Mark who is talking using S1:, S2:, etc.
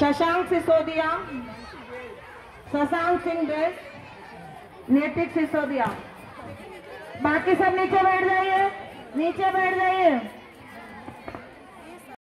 S1: शशांक सिसोदिया शशांक सिंह बेस नैतिक सिसोदिया बाकी सब नीचे बैठ जाइए। नीचे बैठ जाइए।